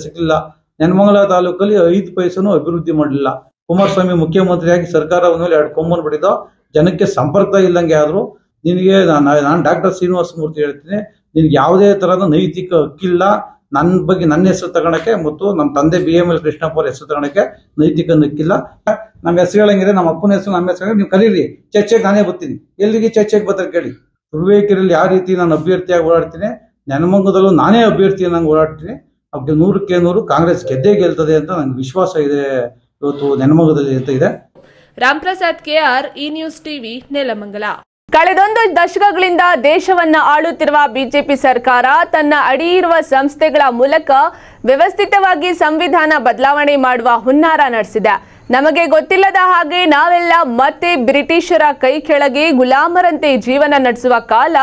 ಸಿಗ್ಲಿಲ್ಲ. ನೆನ್ಮಂಗಲ ತಾಲೂಕಲ್ಲಿ ಐದು ಪೈಸನು ಅಭಿವೃದ್ಧಿ ಮಾಡಲಿಲ್ಲ. ಕುಮಾರಸ್ವಾಮಿ ಮುಖ್ಯಮಂತ್ರಿಯಾಗಿ ಸರ್ಕಾರ ಒಂದ್ಮೇಲೆ ಎರಡು ಕೊಂಬನ್ ಬಿಟ್ಟಿದ್ದು. ಜನಕ್ಕೆ ಸಂಪರ್ಕ ಇಲ್ಲಂಗೆ ಆದ್ರು. ನಿನಗೆ ನಾನು ಡಾಕ್ಟರ್ ಶ್ರೀನಿವಾಸ ಮೂರ್ತಿ ಹೇಳ್ತೀನಿ. ನಿನ್ಗೆ ಯಾವುದೇ ತರಹದ ನೈತಿಕ ಹಕ್ಕಿಲ್ಲ. ನನ್ನ ಬಗ್ಗೆ ನನ್ನ ಹೆಸರು ತಗೊಳಕ್ಕೆ ಮತ್ತು ನಮ್ಮ ತಂದೆ ಬಿ ಎಂ ಎಲ್ ಕೃಷ್ಣಪ್ಪ ಅವ್ರ ಹೆಸರು ತಗೊಳಕ್ಕೆ ನೈತಿಕ ನಿಕ್ಕಿಲ್ಲ ನಮ್ಮ ಹೆಸರು ಹೇಳಂಗಿದ್ರೆ ನಮ್ಮ ಅಪ್ಪನ ಹೆಸರು, ನಮ್ಮ ಹೆಸರು ನೀವು ಕರೀರಿ. ಚರ್ಚೆಗೆ ನಾನೇ ಬರ್ತೀನಿ. ಎಲ್ಲಿಗೆ ಚರ್ಚೆಗೆ ಬರ್ತಾರೆ ಕೇಳಿ. ತುರುವೇಕೆರೆಯಲ್ಲಿ ಯಾವ ರೀತಿ ನಾನು ಅಭ್ಯರ್ಥಿಯಾಗಿ ಓಡಾಡ್ತೀನಿ? ನೆನಮಂಗದಲ್ಲೂ ನಾನೇ ಅಭ್ಯರ್ಥಿಯನ್ನಾಗಿ ಓಡಾಡ್ತೀನಿ. ಅವ್ರಿಗೆ ನೂರಕ್ಕೆ ನೂರು ಕಾಂಗ್ರೆಸ್ ಗೆದ್ದೇ ಗೆಲ್ತದೆ ಅಂತ ನನಗೆ ವಿಶ್ವಾಸ ಇದೆ. ಇವತ್ತು ನೆನಮಂಗದಲ್ಲಿ ಇದೆ. K KR E news TV, Nelamangala. ಕಳೆದೊಂದು ದಶಕಗಳಿಂದ ದೇಶವನ್ನ ಆಳುತ್ತಿರುವ ಬಿಜೆಪಿ ಸರ್ಕಾರ ತನ್ನ ಅಡಿ ಇರುವ ಸಂಸ್ಥೆಗಳ ಮೂಲಕ ವ್ಯವಸ್ಥಿತವಾಗಿ ಸಂವಿಧಾನ ಬದಲಾವಣೆ ಮಾಡುವ ಹುನ್ನಾರ ನಡೆಸಿದೆ. ನಮಗೆ ಗೊತ್ತಿಲ್ಲದ ಹಾಗೆ ನಾವೆಲ್ಲ ಮತ್ತೆ ಬ್ರಿಟಿಷರ ಕೈ ಕೆಳಗೆ ಗುಲಾಮರಂತೆ ಜೀವನ ನಡೆಸುವ ಕಾಲ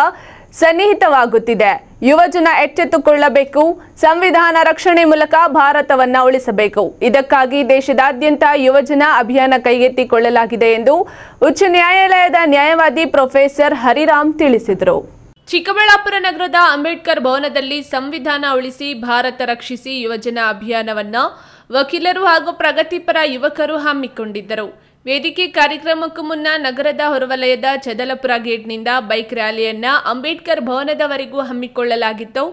ಸನ್ನಿಹಿತವಾಗುತ್ತಿದೆ. ಯುವಜನ ಎಚ್ಚೆತ್ತುಕೊಳ್ಳಬೇಕು, ಸಂವಿಧಾನ ರಕ್ಷಣೆ ಮೂಲಕ ಭಾರತವನ್ನ ಉಳಿಸಬೇಕು. ಇದಕ್ಕಾಗಿ ದೇಶದಾದ್ಯಂತ ಯುವಜನ ಅಭಿಯಾನ ಕೈಗೆತ್ತಿಕೊಳ್ಳಲಾಗಿದೆ ಎಂದು ಉಚ್ಚ ನ್ಯಾಯಾಲಯದ ನ್ಯಾಯವಾದಿ ಪ್ರೊಫೆಸರ್ ಹರಿರಾಮ್ ತಿಳಿಸಿದರು. ಚಿಕ್ಕಬಳ್ಳಾಪುರ ನಗರದ ಅಂಬೇಡ್ಕರ್ ಭವನದಲ್ಲಿ ಸಂವಿಧಾನ ಉಳಿಸಿ ಭಾರತ ರಕ್ಷಿಸಿ ಯುವಜನ ಅಭಿಯಾನವನ್ನ ವಕೀಲರು ಹಾಗೂ ಪ್ರಗತಿಪರ ಯುವಕರು ಹಮ್ಮಿಕೊಂಡಿದ್ದರು. ವೇದಿಕೆ ಕಾರ್ಯಕ್ರಮಕ್ಕೂ ಮುನ್ನ ನಗರದ ಹೊರವಲಯದ ಚದಲಪುರ ಗೇಟ್ನಿಂದ ಬೈಕ್ ರ್ಯಾಲಿಯನ್ನ ಅಂಬೇಡ್ಕರ್ ಭವನದವರೆಗೂ ಹಮ್ಮಿಕೊಳ್ಳಲಾಗಿತ್ತು.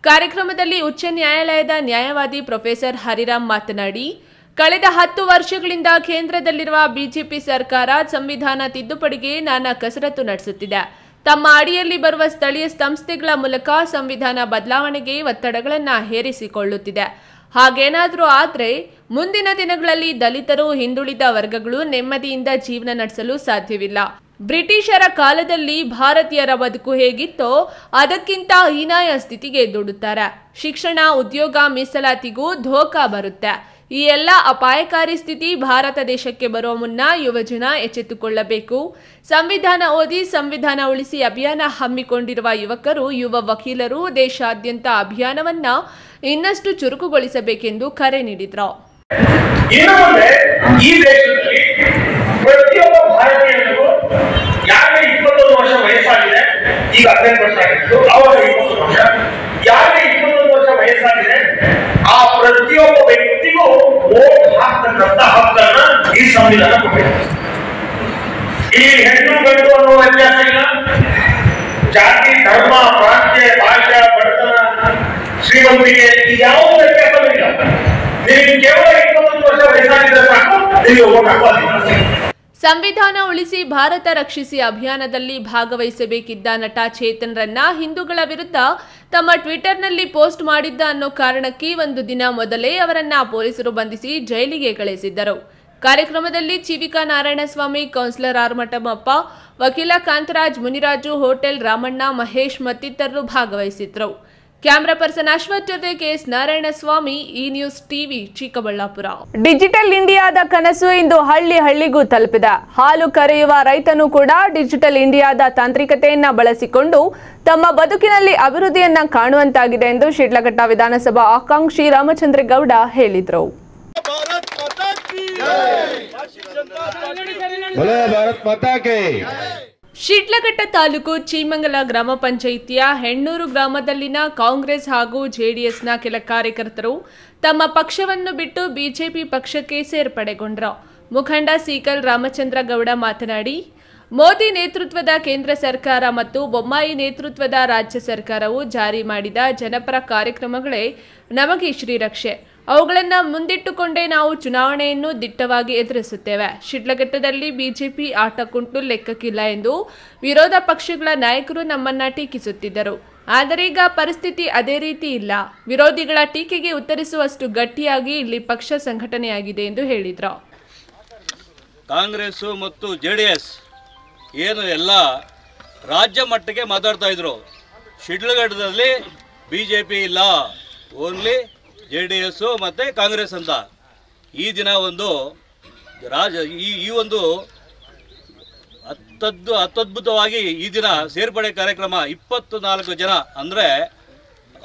ಕಾರ್ಯಕ್ರಮದಲ್ಲಿ ಉಚ್ಚ ನ್ಯಾಯಾಲಯದ ನ್ಯಾಯವಾದಿ ಪ್ರೊಫೆಸರ್ ಹರಿರಾಮ್ ಮಾತನಾಡಿ, ಕಳೆದ ಹತ್ತು ವರ್ಷಗಳಿಂದ ಕೇಂದ್ರದಲ್ಲಿರುವ ಬಿಜೆಪಿ ಸರ್ಕಾರ ಸಂವಿಧಾನ ತಿದ್ದುಪಡಿಗೆ ನಾನಾ ಕಸರತ್ತು ನಡೆಸುತ್ತಿದೆ. ತಮ್ಮ ಅಡಿಯಲ್ಲಿ ಬರುವ ಸ್ಥಳೀಯ ಸಂಸ್ಥೆಗಳ ಮೂಲಕ ಸಂವಿಧಾನ ಬದಲಾವಣೆಗೆ ಒತ್ತಡಗಳನ್ನು ಹೇರಿಸಿಕೊಳ್ಳುತ್ತಿದೆ. ಹಾಗೇನಾದರೂ ಆದರೆ ಮುಂದಿನ ದಿನಗಳಲ್ಲಿ ದಲಿತರು, ಹಿಂದುಳಿದ ವರ್ಗಗಳು ನೆಮ್ಮದಿಯಿಂದ ಜೀವನ ನಡೆಸಲು ಸಾಧ್ಯವಿಲ್ಲ. ಬ್ರಿಟಿಷರ ಕಾಲದಲ್ಲಿ ಭಾರತೀಯರ ಬದುಕು ಹೇಗಿತ್ತೋ ಅದಕ್ಕಿಂತ ಹೀನಾಯ ಸ್ಥಿತಿಗೆ ದುಡುತ್ತಾರೆ ಶಿಕ್ಷಣ, ಉದ್ಯೋಗ ಮೀಸಲಾತಿಗೂ ಧೋಕಾ ಬರುತ್ತೆ. ಈ ಎಲ್ಲ ಅಪಾಯಕಾರಿ ಸ್ಥಿತಿ ಭಾರತ ದೇಶಕ್ಕೆ ಬರುವ ಮುನ್ನ ಯುವಜನ ಎಚ್ಚೆತ್ತುಕೊಳ್ಳಬೇಕು. ಸಂವಿಧಾನ ಓದಿ, ಸಂವಿಧಾನ ಉಳಿಸಿ ಅಭಿಯಾನ ಹಮ್ಮಿಕೊಂಡಿರುವ ಯುವಕರು, ಯುವ ವಕೀಲರು ದೇಶಾದ್ಯಂತ ಅಭಿಯಾನವನ್ನ ಇನ್ನಷ್ಟು ಚುರುಕುಗೊಳಿಸಬೇಕೆಂದು ಕರೆ ನೀಡಿದ್ರು. ಈಗ ಹದಿನೆಂಟು ವರ್ಷ ಆಗಿತ್ತು ಅವಾಗ ಇಪ್ಪತ್ತೊಂದು ವರ್ಷ. ಯಾರಿಗೆ ಇಪ್ಪತ್ತೊಂದು ವರ್ಷ ವಯಸ್ಸಾಗಿದೆ, ಆ ಪ್ರತಿಯೊಬ್ಬ ವ್ಯಕ್ತಿಗೂ ವೋಟ್ ಹಾಕ್ತಕ್ಕಂತ ಹಕ್ಕನ್ನ ಈ ಸಂವಿಧಾನ ಕೊಟ್ಟಿದೆ. ಈ ಹೆಣ್ಣು ಗಂಡು ಅನ್ನೋ ವ್ಯತ್ಯಾಸ ಇಲ್ಲ. ಜಾತಿ, ಧರ್ಮ, ಪ್ರಾಂತ್ಯ, ಭಾಷೆ ಶ್ರೀಮಂತಿಗೆ ಯಾವ ವ್ಯತ್ಯಾಸವಿಲ್ಲ ನೀವು ಕೇವಲ ಇಪ್ಪತ್ತೊಂದು ವರ್ಷ ವಯಸ್ಸಾಗಿದ್ದ ಸಾಕು, ನೀವು. ಸಂವಿಧಾನ ಉಳಿಸಿ ಭಾರತ ರಕ್ಷಿಸಿ ಅಭಿಯಾನದಲ್ಲಿ ಭಾಗವಹಿಸಬೇಕಿದ್ದ ನಟ ಚೇತನ್ರನ್ನ ಹಿಂದೂಗಳ ವಿರುದ್ಧ ತಮ್ಮ ಟ್ವಿಟರ್ನಲ್ಲಿ ಪೋಸ್ಟ್ ಮಾಡಿದ್ದ ಅನ್ನೋ ಕಾರಣಕ್ಕೆ ಒಂದು ದಿನ ಮೊದಲೇ ಅವರನ್ನ ಪೊಲೀಸರು ಬಂಧಿಸಿ ಜೈಲಿಗೆ ಕಳುಹಿಸಿದ್ದರು ಕಾರ್ಯಕ್ರಮದಲ್ಲಿ ಚಿವಿಕಾ ನಾರಾಯಣಸ್ವಾಮಿ, ಕೌನ್ಸಿಲರ್ ಆರ್ ಮಠಮಪ್ಪ ವಕೀಲ ಕಾಂತರಾಜ್, ಮುನಿರಾಜು, ಹೋಟೆಲ್ ರಾಮಣ್ಣ, ಮಹೇಶ್ ಮತ್ತಿತರರು ಭಾಗವಹಿಸಿದ್ರು ಕ್ಯಾಮರಾ ಪರ್ಸನ್ ಅಶ್ವಥ್ ಜೊತೆ ಕೆಎಸ್ ನಾರಾಯಣಸ್ವಾಮಿ ಈ ನ್ಯೂಸ್ ಟಿವಿ ಚಿಕ್ಕಬಳ್ಳಾಪುರ. ಡಿಜಿಟಲ್ ಇಂಡಿಯಾದ ಕನಸು ಇಂದು ಹಳ್ಳಿ ಹಳ್ಳಿಗೂ ತಲುಪಿದೆ. ಹಾಲು ಕರೆಯುವ ರೈತನು ಕೂಡ ಡಿಜಿಟಲ್ ಇಂಡಿಯಾದ ತಾಂತ್ರಿಕತೆಯನ್ನ ಬಳಸಿಕೊಂಡು ತಮ್ಮ ಬದುಕಿನಲ್ಲಿ ಅಭಿವೃದ್ಧಿಯನ್ನ ಕಾಣುವಂತಾಗಿದೆ ಎಂದು ಶಿಡ್ಲಘಟ್ಟ ವಿಧಾನಸಭಾ ಆಕಾಂಕ್ಷಿ ರಾಮಚಂದ್ರಗೌಡ ಹೇಳಿದರು. ಶಿಡ್ಲಘಟ್ಟ ತಾಲೂಕು ಚೀಮಂಗಲ ಗ್ರಾಮ ಪಂಚಾಯಿತಿಯ ಹೆಣ್ಣೂರು ಗ್ರಾಮದಲ್ಲಿನ ಕಾಂಗ್ರೆಸ್ ಹಾಗೂ ಜೆಡಿಎಸ್ನ ಕೆಲ ಕಾರ್ಯಕರ್ತರು ತಮ್ಮ ಪಕ್ಷವನ್ನು ಬಿಟ್ಟು ಬಿಜೆಪಿ ಪಕ್ಷಕ್ಕೆ ಸೇರ್ಪಡೆಗೊಂಡರು. ಮುಖಂಡ ಸೀಕಲ್ ರಾಮಚಂದ್ರ ಗೌಡ ಮಾತನಾಡಿ, ಮೋದಿ ನೇತೃತ್ವದ ಕೇಂದ್ರ ಸರ್ಕಾರ ಮತ್ತು ಬೊಮ್ಮಾಯಿ ನೇತೃತ್ವದ ರಾಜ್ಯ ಸರ್ಕಾರವು ಜಾರಿ ಮಾಡಿದ ಜನಪರ ಕಾರ್ಯಕ್ರಮಗಳೇ ನಮಗೆ ಶ್ರೀರಕ್ಷೆ. ಅವುಗಳನ್ನು ಮುಂದಿಟ್ಟುಕೊಂಡೇ ನಾವು ಚುನಾವಣೆಯನ್ನು ದಿಟ್ಟವಾಗಿ ಎದುರಿಸುತ್ತೇವೆ. ಶಿಡ್ಲಘಟ್ಟದಲ್ಲಿ ಬಿಜೆಪಿ ಆಟ ಕುಂಟು ಲೆಕ್ಕಕ್ಕಿಲ್ಲ ಎಂದು ವಿರೋಧ ಪಕ್ಷಗಳ ನಾಯಕರು ನಮ್ಮನ್ನ ಟೀಕಿಸುತ್ತಿದ್ದರು. ಆದರೀಗ ಪರಿಸ್ಥಿತಿ ಅದೇ ರೀತಿ ಇಲ್ಲ. ವಿರೋಧಿಗಳ ಟೀಕೆಗೆ ಉತ್ತರಿಸುವಷ್ಟು ಗಟ್ಟಿಯಾಗಿ ಇಲ್ಲಿ ಪಕ್ಷ ಸಂಘಟನೆಯಾಗಿದೆ ಎಂದು ಹೇಳಿದರು. ಕಾಂಗ್ರೆಸ್ ಮತ್ತು ಜೆ ಡಿ ಎಸ್ ಏನು ಎಲ್ಲ ರಾಜ್ಯ ಮಟ್ಟಕ್ಕೆ ಮಾತಾಡ್ತಾ ಇದ್ರು. ಶಿಡ್ಲಘಟ್ಟದಲ್ಲಿ ಬಿ ಜೆ ಪಿ ಇಲ್ಲ. ಓನ್ಲಿ ಜೆ ಡಿ ಎಸ್ಸು ಮತ್ತು ಕಾಂಗ್ರೆಸ್ ಅಂತ. ಈ ದಿನ ಒಂದು ರಾಜ ಈ ಈ ಒಂದು ಅತ್ತದ್ದು ಅತ್ಯದ್ಭುತವಾಗಿ ಈ ದಿನ ಸೇರ್ಪಡೆ ಕಾರ್ಯಕ್ರಮ ಇಪ್ಪತ್ತು ನಾಲ್ಕು ಜನ ಅಂದರೆ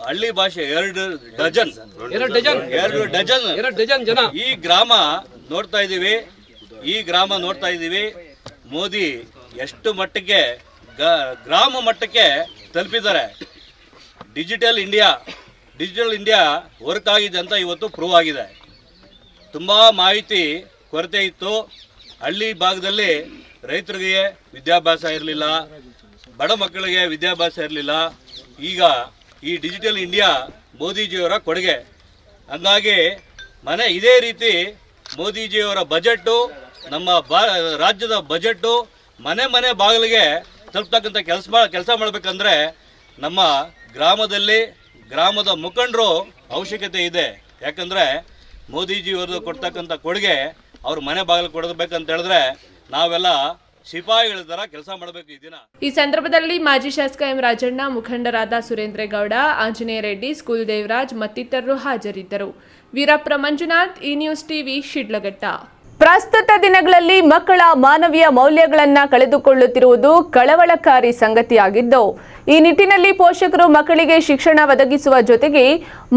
ಹಳ್ಳಿ ಭಾಷೆ ಎರಡು ಡಜನ್. ಎರಡು ಡಜನ್. ಎರಡು ಡಜನ್. ಡಜನ್ ಜನ. ಈ ಗ್ರಾಮ ನೋಡ್ತಾ ಇದ್ದೀವಿ. ಈ ಗ್ರಾಮ ನೋಡ್ತಾ ಇದ್ದೀವಿ. ಮೋದಿ ಎಷ್ಟು ಮಟ್ಟಕ್ಕೆ ಗ್ರಾಮ ಮಟ್ಟಕ್ಕೆ ತಲುಪಿದ್ದಾರೆ. Digital India digital India work ಆಗಿದೆ ಅಂತ ಇವತ್ತು ಪ್ರೂವ್ ಆಗಿದೆ. ತುಂಬ ಮಾಹಿತಿ ಕೊರತೆ ಇತ್ತು. ಹಳ್ಳಿ ಭಾಗದಲ್ಲಿ ರೈತರಿಗೆ ವಿದ್ಯಾಭ್ಯಾಸ ಇರಲಿಲ್ಲ. ಬಡ ಮಕ್ಕಳಿಗೆ ವಿದ್ಯಾಭ್ಯಾಸ ಇರಲಿಲ್ಲ. ಈಗ ಈ ಡಿಜಿಟಲ್ ಇಂಡಿಯಾ ಮೋದಿಜಿಯವರ ಕೊಡುಗೆ. ಹಂಗಾಗಿ ಮನೆ ಇದೇ ರೀತಿ ಮೋದಿಜಿಯವರ ಬಜೆಟ್ಟು ನಮ್ಮ ಬಾ, ರಾಜ್ಯದ ಬಜೆಟ್ಟು ಮನೆ ಮನೆ ಬಾಗಿಲಿಗೆ ತಲುಪ್ತಕ್ಕಂಥ ಕೆಲಸ ಕೆಲಸ ಮಾಡಬೇಕಂದ್ರೆ ನಮ್ಮ ಗ್ರಾಮದಲ್ಲಿ ಗ್ರಾಮದ ಮುಖಂಡರು ಅವಶ್ಯಕತೆ ಇದೆ. ಯಾಕಂದರೆ ಮೋದಿಜಿಯವರು ಕೊಡ್ತಕ್ಕಂಥ ಕೊಡುಗೆ ಅವ್ರ ಮನೆ ಬಾಗಿಲು ಕೊಡಬೇಕಂತ ಹೇಳಿದ್ರೆ ನಾವೆಲ್ಲ ಸಿಪಾಯಿಗಳ ತರ ಕೆಲಸ ಮಾಡಬೇಕು ಈ ದಿನ. ಈ ಸಂದರ್ಭದಲ್ಲಿ ಮಾಜಿ ಶಾಸಕ ಎಂ ರಾಜಣ್ಣ, ಮುಖಂಡರಾದ ಸುರೇಂದ್ರೇಗೌಡ ಆಂಜನೇಯ ರೆಡ್ಡಿ, ಸ್ಕೂಲ್ ದೇವರಾಜ್ ಮತ್ತಿತರರು ಹಾಜರಿದ್ದರು. ವೀರಪ್ರ ಮಂಜುನಾಥ್ ಈ ನ್ಯೂಸ್ ಟಿವಿ, ಶಿಡ್ಲಘಟ್ಟ. ಪ್ರಸ್ತುತ ದಿನಗಳಲ್ಲಿ ಮಕ್ಕಳ ಮಾನವೀಯ ಮೌಲ್ಯಗಳನ್ನು ಕಳೆದುಕೊಳ್ಳುತ್ತಿರುವುದು ಕಳವಳಕಾರಿ ಸಂಗತಿಯಾಗಿದ್ದು, ಈ ನಿಟ್ಟಿನಲ್ಲಿ ಪೋಷಕರು ಮಕ್ಕಳಿಗೆ ಶಿಕ್ಷಣ ಒದಗಿಸುವ ಜೊತೆಗೆ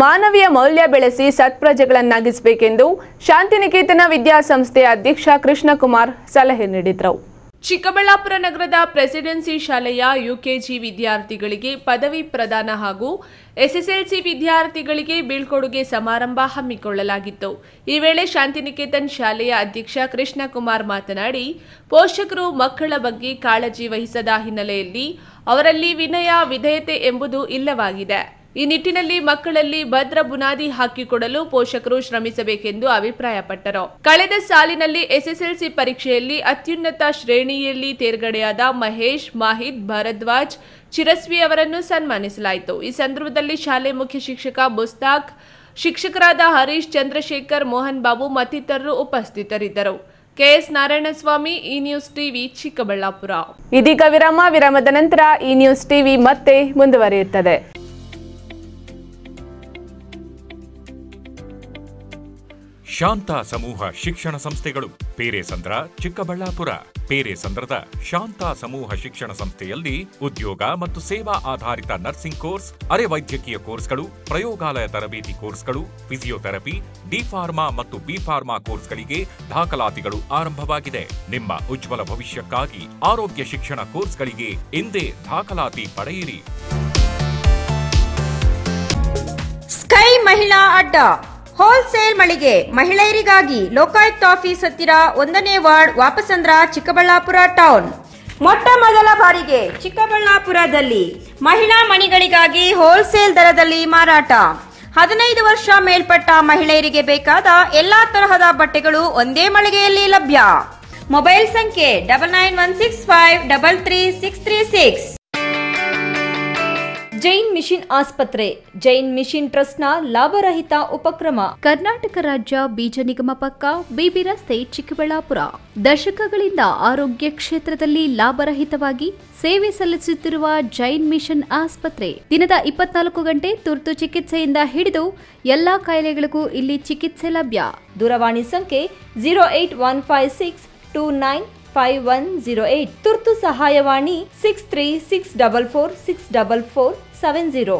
ಮಾನವೀಯ ಮೌಲ್ಯ ಬೆಳೆಸಿ ಸತ್ಪ್ರಜೆಗಳನ್ನಾಗಿಸಬೇಕೆಂದು ಶಾಂತಿನಿಕೇತನ ವಿದ್ಯಾಸಂಸ್ಥೆಯ ಅಧ್ಯಕ್ಷ ಕೃಷ್ಣಕುಮಾರ್ ಸಲಹೆ ನೀಡಿದರು. ಚಿಕ್ಕಬಳ್ಳಾಪುರ ನಗರದ ಪ್ರೆಸಿಡೆನ್ಸಿ ಶಾಲೆಯ ಯುಕೆಜಿ ವಿದ್ಯಾರ್ಥಿಗಳಿಗೆ ಪದವಿ ಪ್ರದಾನ ಹಾಗೂ ಎಸ್ಎಸ್ಎಲ್ಸಿ ವಿದ್ಯಾರ್ಥಿಗಳಿಗೆ ಬೀಳ್ಕೊಡುಗೆ ಸಮಾರಂಭ ಹಮ್ಮಿಕೊಳ್ಳಲಾಗಿತ್ತು. ಈ ವೇಳೆ ಶಾಂತಿನಿಕೇತನ್ ಶಾಲೆಯ ಅಧ್ಯಕ್ಷ ಕೃಷ್ಣಕುಮಾರ್ ಮಾತನಾಡಿ, ಪೋಷಕರು ಮಕ್ಕಳ ಬಗ್ಗೆ ಕಾಳಜಿ ವಹಿಸದ ಹಿನ್ನೆಲೆಯಲ್ಲಿ ಅವರಲ್ಲಿ ವಿನಯ, ವಿಧೇಯತೆ ಎಂಬುದು ಇಲ್ಲವಾಗಿದೆ. ಈ ನಿಟ್ಟಿನಲ್ಲಿ ಮಕ್ಕಳಲ್ಲಿ ಭದ್ರ ಬುನಾದಿ ಹಾಕಿಕೊಡಲು ಪೋಷಕರು ಶ್ರಮಿಸಬೇಕೆಂದು ಅಭಿಪ್ರಾಯಪಟ್ಟರು. ಕಳೆದ ಸಾಲಿನಲ್ಲಿ ಎಸ್ಎಸ್ಎಲ್ಸಿ ಪರೀಕ್ಷೆಯಲ್ಲಿ ಅತ್ಯುನ್ನತ ಶ್ರೇಣಿಯಲ್ಲಿ ತೇರ್ಗಡೆಯಾದ ಮಹೇಶ್, ಮಾಹಿತ್, ಭರದ್ವಾಜ್, ಚಿರಸ್ವಿ ಅವರನ್ನು ಸನ್ಮಾನಿಸಲಾಯಿತು. ಈ ಸಂದರ್ಭದಲ್ಲಿ ಶಾಲೆ ಮುಖ್ಯ ಶಿಕ್ಷಕ ಮುಸ್ತಾಕ್, ಶಿಕ್ಷಕರಾದ ಹರೀಶ್, ಚಂದ್ರಶೇಖರ್, ಮೋಹನ್ ಬಾಬು ಮತ್ತಿತರರು ಉಪಸ್ಥಿತರಿದ್ದರು. ಕೆಎಸ್ ನಾರಾಯಣಸ್ವಾಮಿ, ಈ ನ್ಯೂಸ್ ಟಿವಿ ಚಿಕ್ಕಬಳ್ಳಾಪುರ. ಇದೀಗ ವಿರಾಮ, ವಿರಾಮದ ನಂತರ ಈ ನ್ಯೂಸ್ ಟಿವಿ ಮತ್ತೆ ಮುಂದುವರಿಯುತ್ತದೆ. ಶಾಂತ ಸಮೂಹ ಶಿಕ್ಷಣ ಸಂಸ್ಥೆಗಳು ಪೇರೆಸಂದ್ರ ಚಿಕ್ಕಬಳ್ಳಾಪುರ. ಪೇರೆಸಂದ್ರದ ಶಾಂತ ಸಮೂಹ ಶಿಕ್ಷಣ ಸಂಸ್ಥೆಯಲ್ಲಿ ಉದ್ಯೋಗ ಮತ್ತು ಸೇವಾ ಆಧಾರಿತ ನರ್ಸಿಂಗ್ ಕೋರ್ಸ್, ಅರೆ ವೈದ್ಯಕೀಯ ಕೋರ್ಸ್ಗಳು, ಪ್ರಯೋಗಾಲಯ ತರಬೇತಿ ಕೋರ್ಸ್ಗಳು, ಫಿಸಿಯೋಥೆರಪಿ, ಡಿ ಫಾರ್ಮಾ ಮತ್ತು ಬಿ ಫಾರ್ಮಾ ಕೋರ್ಸ್ಗಳಿಗೆ ದಾಖಲಾತಿಗಳು ಆರಂಭವಾಗಿದೆ. ನಿಮ್ಮ ಉಜ್ವಲ ಭವಿಷ್ಯಕ್ಕಾಗಿ ಆರೋಗ್ಯ ಶಿಕ್ಷಣ ಕೋರ್ಸ್ಗಳಿಗೆ ಎಂದೇ ದಾಖಲಾತಿ ಪಡೆಯಿರಿ. ಸ್ಕೈ ಮಹಿಳಾ ಅಡ್ಡ ಹೋಲ್ಸೇಲ್ ಮಳಿಗೆ ಮಹಿಳೆಯರಿಗಾಗಿ ಲೋಕಾಯುಕ್ತ ಆಫೀಸ್ ಹತ್ತಿರ ಒಂದನೇ ವಾರ್ಡ್ ವಾಪಸಂದ್ರ ಚಿಕ್ಕಬಳ್ಳಾಪುರ ಟೌನ್ ಮೊಟ್ಟ ಮೊದಲ ಬಾರಿಗೆ ಚಿಕ್ಕಬಳ್ಳಾಪುರದಲ್ಲಿ ಮಹಿಳಾ ಮಣಿಗಳಿಗಾಗಿ ಹೋಲ್ಸೇಲ್ ದರದಲ್ಲಿ ಮಾರಾಟ. ಹದಿನೈದು ವರ್ಷ ಮೇಲ್ಪಟ್ಟ ಮಹಿಳೆಯರಿಗೆ ಬೇಕಾದ ಎಲ್ಲಾ ತರಹದ ಬಟ್ಟೆಗಳು ಒಂದೇ ಮಳಿಗೆಯಲ್ಲಿ ಲಭ್ಯ. ಮೊಬೈಲ್ ಸಂಖ್ಯೆ double nine one six five double three six three six Jain mission ಆಸ್ಪತ್ರೆ, ಜೈನ್ ಮಿಷನ್ ಟ್ರಸ್ಟ್ನ ಲಾಭರಹಿತ ಉಪಕ್ರಮ. ಕರ್ನಾಟಕ ರಾಜ್ಯ ಬೀಜ ನಿಗಮ ಪಕ್ಕ ಬಿಬಿ ರಸ್ತೆ ಚಿಕ್ಕಬಳ್ಳಾಪುರ. ದಶಕಗಳಿಂದ ಆರೋಗ್ಯ ಕ್ಷೇತ್ರದಲ್ಲಿ ಲಾಭರಹಿತವಾಗಿ ಸೇವೆ ಸಲ್ಲಿಸುತ್ತಿರುವ ಜೈನ್ ಮಿಷನ್ ಆಸ್ಪತ್ರೆ. ದಿನದ ಇಪ್ಪತ್ನಾಲ್ಕು ಗಂಟೆ ತುರ್ತು ಚಿಕಿತ್ಸೆಯಿಂದ ಹಿಡಿದು ಎಲ್ಲಾ ಕಾಯಿಲೆಗಳಿಗೂ ಇಲ್ಲಿ ಚಿಕಿತ್ಸೆ ಲಭ್ಯ. ದೂರವಾಣಿ ಸಂಖ್ಯೆ zero eight one five six two nine five one zero eight. ತುರ್ತು ಸಹಾಯವಾಣಿ six three six double four six double four seven zero.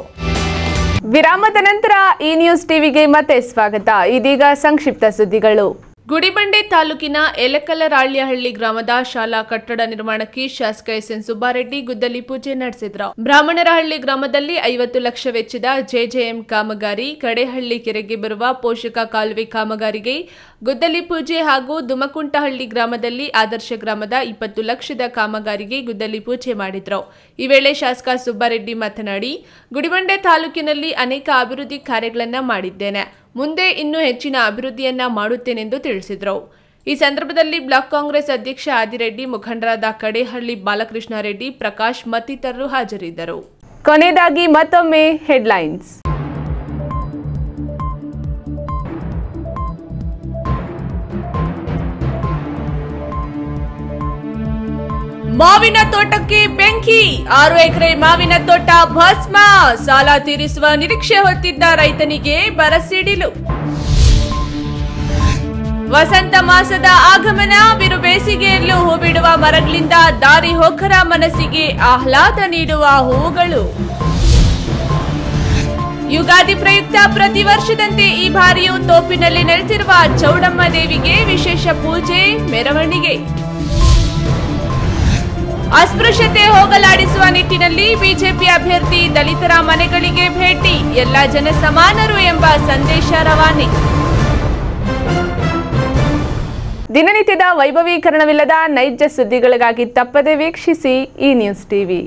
ವಿರಾಮದ ನಂತರ ಈ ನ್ಯೂಸ್ ಟಿವಿಗೆ ಮತ್ತೆ ಸ್ವಾಗತ. ಇದೀಗ ಸಂಕ್ಷಿಪ್ತ ಸುದ್ದಿಗಳು. ಗುಡಿಬಂಡೆ ತಾಲೂಕಿನ ಎಲಕಲರಾಳ್ಯಹಳ್ಳಿ ಗ್ರಾಮದ ಶಾಲಾ ಕಟ್ಟಡ ನಿರ್ಮಾಣಕ್ಕೆ ಶಾಸಕ ಎಸ್ ಎನ್ ಸುಬ್ಬಾರೆಡ್ಡಿ ಗುದ್ದಲಿ ಪೂಜೆ ನಡೆಸಿದ್ರು. ಬ್ರಾಹ್ಮಣರಹಳ್ಳಿ ಗ್ರಾಮದಲ್ಲಿ ಐವತ್ತು ಲಕ್ಷ ವೆಚ್ಚದ ಜೆಜೆಎಂ ಕಾಮಗಾರಿ, ಕಡೆಹಳ್ಳಿ ಕೆರೆಗೆ ಬರುವ ಪೋಷಕ ಕಾಲುವೆ ಕಾಮಗಾರಿಗೆ ಗುದ್ದಲಿ ಪೂಜೆ ಹಾಗೂ ದುಮಕುಂಟಹಳ್ಳಿ ಗ್ರಾಮದಲ್ಲಿ ಆದರ್ಶ ಗ್ರಾಮದ ಇಪ್ಪತ್ತು ಲಕ್ಷದ ಕಾಮಗಾರಿಗೆ ಗುದ್ದಲಿ ಪೂಜೆ ಮಾಡಿದ್ರು. ಈ ವೇಳೆ ಶಾಸಕ ಸುಬ್ಬಾರೆಡ್ಡಿ ಮಾತನಾಡಿ, ಗುಡಿಬಂಡೆ ತಾಲೂಕಿನಲ್ಲಿ ಅನೇಕ ಅಭಿವೃದ್ಧಿ ಕಾರ್ಯಗಳನ್ನು ಮಾಡಿದ್ದೇನೆ. ಮುಂದೆ ಇನ್ನೂ ಹೆಚ್ಚಿನ ಅಭಿವೃದ್ಧಿಯನ್ನ ಮಾಡುತ್ತೇನೆಂದು ತಿಳಿಸಿದರು. ಈ ಸಂದರ್ಭದಲ್ಲಿ ಬ್ಲಾಕ್ ಕಾಂಗ್ರೆಸ್ ಅಧ್ಯಕ್ಷ ಆದಿರೆಡ್ಡಿ, ಮುಖಂಡರಾದ ಕಡೇಹಳ್ಳಿ ಬಾಲಕೃಷ್ಣ ರೆಡ್ಡಿ ಪ್ರಕಾಶ್ ಮತ್ತಿತರರು ಹಾಜರಿದ್ದರು. ಕೊನೆಯದಾಗಿ ಮತ್ತೊಮ್ಮೆ ಹೆಡ್ಲೈನ್ಸ್. ಮಾವಿನ ತೋಟಕ್ಕೆ ಬೆಂಕಿ. ಆರು ಎಕರೆ ಮಾವಿನ ತೋಟ ಭಸ್ಮ. ಸಾಲ ತೀರಿಸುವ ನಿರೀಕ್ಷೆ ಹೊತ್ತಿದ್ದ ರೈತನಿಗೆ ಬರಸಿಡಿಲು ವಸಂತ ಮಾಸದ ಆಗಮನ ಬಿರು ಬೇಸಿಗೆಯಲ್ಲೂ ಹೂ ಬಿಡುವ ಮರಗಳಿಂದ ದಾರಿ ಹೋಕರ ಮನಸ್ಸಿಗೆ ಆಹ್ಲಾದ ನೀಡುವ ಹೂಗಳು ಯುಗಾದಿ ಪ್ರಯುಕ್ತ ಪ್ರತಿ ವರ್ಷದಂತೆ ಈ ಬಾರಿಯೂ ತೋಪಿನಲ್ಲಿ ನೆಲೆಸಿರುವ ಚೌಡಮ್ಮ ದೇವಿಗೆ ವಿಶೇಷ ಪೂಜೆ, ಮೆರವಣಿಗೆ. ಅಸ್ಪೃಶ್ಯತೆ ಹೋಗಲಾಡಿಸುವ ನಿಟ್ಟಿನಲ್ಲಿ ಬಿಜೆಪಿ ಅಭ್ಯರ್ಥಿ ದಲಿತರ ಮನೆಗಳಿಗೆ ಭೇಟಿ, ಎಲ್ಲ ಜನ ಸಮಾನರು ಎಂಬ ಸಂದೇಶ ರವಾನೆ. ದಿನನಿತ್ಯದ ವೈಭವೀಕರಣವಿಲ್ಲದ ನೈಜ ಸುದ್ದಿಗಳಿಗಾಗಿ ತಪ್ಪದೆ ವೀಕ್ಷಿಸಿ ಈ ನ್ಯೂಸ್ ಟಿವಿ.